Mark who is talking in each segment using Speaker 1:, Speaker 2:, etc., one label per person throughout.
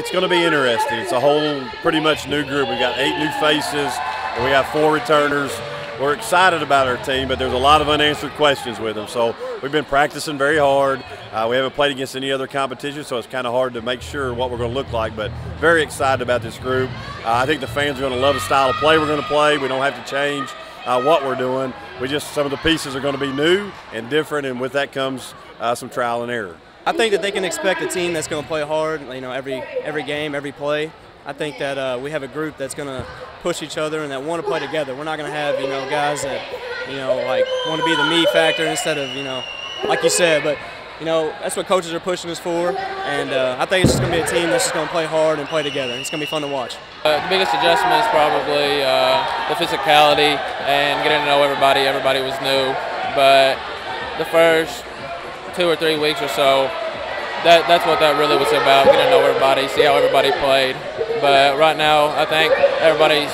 Speaker 1: It's going to be interesting. It's a whole pretty much new group. We've got eight new faces, and we got four returners. We're excited about our team, but there's a lot of unanswered questions with them. So we've been practicing very hard. Uh, we haven't played against any other competition, so it's kind of hard to make sure what we're going to look like. But very excited about this group. Uh, I think the fans are going to love the style of play we're going to play. We don't have to change uh, what we're doing. We just some of the pieces are going to be new and different, and with that comes uh, some trial and error.
Speaker 2: I think that they can expect a team that's going to play hard. You know, every every game, every play. I think that uh, we have a group that's going to push each other and that want to play together. We're not going to have you know guys that you know like want to be the me factor instead of you know like you said. But you know that's what coaches are pushing us for, and uh, I think it's just going to be a team that's just going to play hard and play together. It's going to be fun to watch.
Speaker 3: Uh, the biggest adjustment is probably uh, the physicality and getting to know everybody. Everybody was new, but the first two or three weeks or so, that that's what that really was about. Getting to know everybody, see how everybody played. But right now, I think everybody's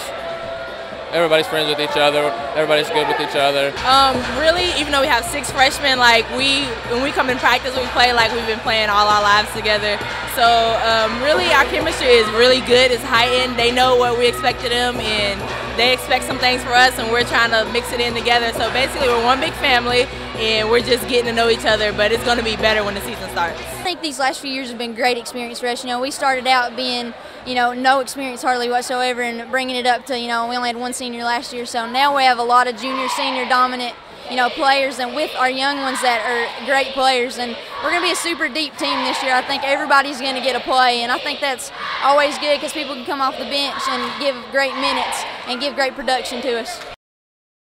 Speaker 3: everybody's friends with each other. Everybody's good with each other.
Speaker 4: Um, really, even though we have six freshmen, like we when we come in practice, we play like we've been playing all our lives together. So um, really, our chemistry is really good. It's heightened. They know what we expect of them, and they expect some things for us, and we're trying to mix it in together. So basically, we're one big family, and we're just getting to know each other. But it's going to be better when the season starts.
Speaker 5: I think these last few years have been great experience for us. You know, we started out being, you know, no experience hardly whatsoever, and bringing it up to, you know, we only had one senior last year, so now we have a lot of junior, senior dominant you know, players and with our young ones that are great players. And we're going to be a super deep team this year. I think everybody's going to get a play, and I think that's always good because people can come off the bench and give great minutes and give great production to us.